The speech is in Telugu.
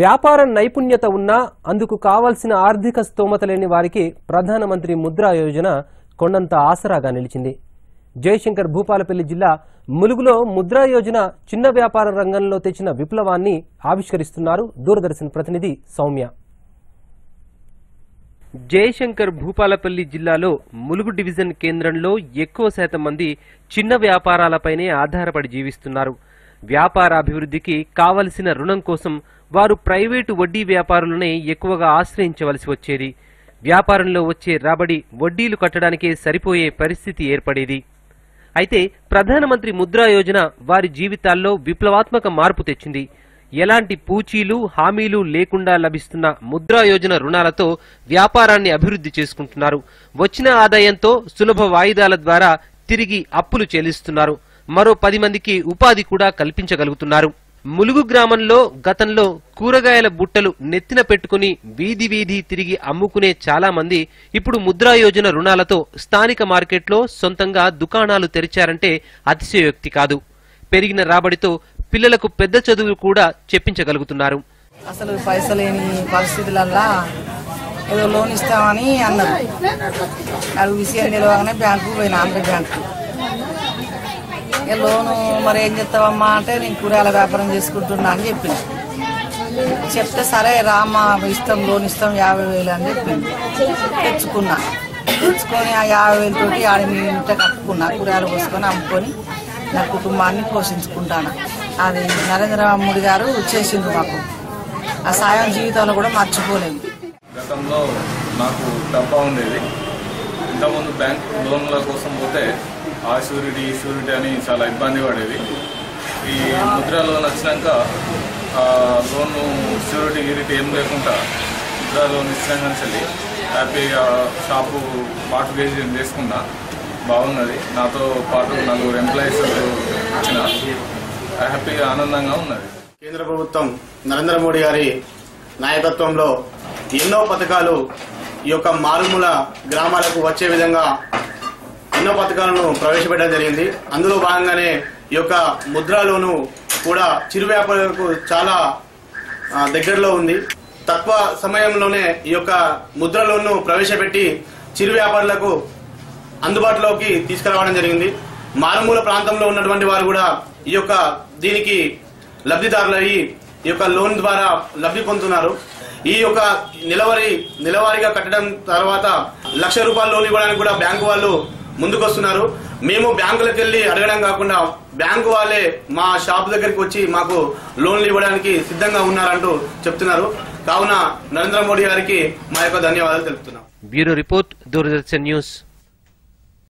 వ్యాపార నైపుణ్యత ఉన్నా అందుకు కావాల్సిన ఆర్థిక స్తోమత లేని వారికి ప్రధానమంత్రి ముద్రా యోజన కొండంత ఆసరాగా నిలిచింది. జయశంకర్ భూపాలపల్లి జిల్లా ములుగులో ముద్రా యోజన చిన్న వ్యాపార రంగంలో తెచ్చిన విప్లవాన్ని ఆవిష్కరిస్తున్నారు దూరదర్శన్ ప్రతినిధి సౌమ్య. జయశంకర్ భూపాలపల్లి జిల్లాలో ములుగు డివిజన్ కేంద్రంలో ఎక్కువ శాతం మంది చిన్న వ్యాపారాలపైనే ఆధారపడి జీవిస్తున్నారు. వ్యాపార అభివృద్ధికి కావలసిన రుణం కోసం వారు ప్రైవేటు వడ్డీ వ్యాపారులనే ఎక్కువగా ఆశ్రయించవలసి వచ్చేది. వ్యాపారంలో వచ్చే రాబడి వడ్డీలు కట్టడానికే సరిపోయే పరిస్థితి ఏర్పడేది. అయితే ప్రధానమంత్రి ముద్రా యోజన వారి జీవితాల్లో విప్లవాత్మక మార్పు తెచ్చింది. ఎలాంటి పూచీలు హామీలు లేకుండా లభిస్తున్న ముద్రా యోజన రుణాలతో వ్యాపారాన్ని అభివృద్ధి చేసుకుంటున్నారు. వచ్చిన ఆదాయంతో సులభ వాయిదాల ద్వారా తిరిగి అప్పులు చెల్లిస్తున్నారు. మరో పది మందికి ఉపాధి కూడా కల్పించగలుగుతున్నారు. ములుగు గ్రామంలో గతంలో కూరగాయల బుట్టలు నెత్తిన పెట్టుకుని వీధి వీధి తిరిగి అమ్ముకునే చాలా మంది ఇప్పుడు ముద్రా యోజన రుణాలతో స్థానిక మార్కెట్లో సొంతంగా దుకాణాలు తెరిచారంటే అతిశయోక్తి కాదు. పెరిగిన రాబడితో పిల్లలకు పెద్ద చదువులు కూడా చెప్పించగలుగుతున్నారు. అసలు పైసలేని పరిస్థితులల్లా ఏదో లోన్ ఇస్తామని అన్నారు. నాకు విషయాలు నిలవగానే బ్యాంకు పోయినా ఆంధ్ర బ్యాంకు లోను మరి ఏం చెప్తావమ్మా అంటే నేను కూరగాయల వ్యాపారం చేసుకుంటున్నా అని చెప్పింది చెప్తే సరే రామ్మా ఇస్తాం లోన్ ఇస్తాం యాభై వేలు అని చెప్పింది. తెచ్చుకున్నా. తెచ్చుకొని ఆ యాభై వేలతోటి ఆడ ఇంట కట్టుకున్నా కూరగాయలు పోసుకొని అమ్ముకొని నా కుటుంబాన్ని పోషించుకుంటాను. అది నరేంద్ర మోడీ గారు చేసింది మాకు. ఆ సాయం జీవితంలో కూడా మర్చిపోలేదు గతంలో నాకు డబ్బా ఉండేది. ఇంతకుముందు బ్యాంక్ లోన్ల కోసం పోతే ఆ షూరిటీ ఈ షూరిటీ అని చాలా ఇబ్బంది పడేది. ఈ ముద్ర లోన్ వచ్చినాక ఆ లోన్ షూరిటీ గిరిటీ ఏం లేకుండా ముద్ర లోన్ ఇచ్చినాక చెల్లి హ్యాపీగా షాపు పాటు గేజ్ చేసుకున్నా. బాగున్నది. నాతో పాటు నలుగురు ఎంప్లాయీస్ వచ్చిన. హ్యాపీగా ఆనందంగా ఉన్నది. కేంద్ర ప్రభుత్వం నరేంద్ర మోడీ గారి నాయకత్వంలో ఎన్నో పథకాలు ఈ యొక్క మారుమూల గ్రామాలకు వచ్చే విధంగా ఎన్నో పథకాలను ప్రవేశపెట్టడం జరిగింది. అందులో భాగంగానే ఈ యొక్క ముద్రాలోను కూడా చిరు వ్యాపారులకు చాలా దగ్గరలో ఉంది. తక్కువ సమయంలోనే ఈ యొక్క ముద్ర లోన్ను ప్రవేశపెట్టి చిరు వ్యాపారులకు అందుబాటులోకి తీసుకురావడం జరిగింది. మారుమూల ప్రాంతంలో ఉన్నటువంటి వారు కూడా ఈ యొక్క దీనికి లబ్ధిదారులయ్యి ఈ యొక్క లోన్ ద్వారా లబ్ధి పొందుతున్నారు. ఈ యొక్క నెలవారి నెలవారీగా కట్టడం తర్వాత లక్ష రూపాయల లోన్ ఇవ్వడానికి కూడా బ్యాంకు వాళ్ళు ముందుకొస్తున్నారు. మేము బ్యాంకులకు వెళ్ళి అడగడం కాకుండా బ్యాంకు వాళ్ళే మా షాప్ దగ్గరికి వచ్చి మాకు లోన్లు ఇవ్వడానికి సిద్ధంగా ఉన్నారంటూ చెప్తున్నారు. కావున నరేంద్ర మోడీ గారికి మా యొక్క ధన్యవాదాలు తెలుపుతున్నాం. Bureau report Doordarshan news.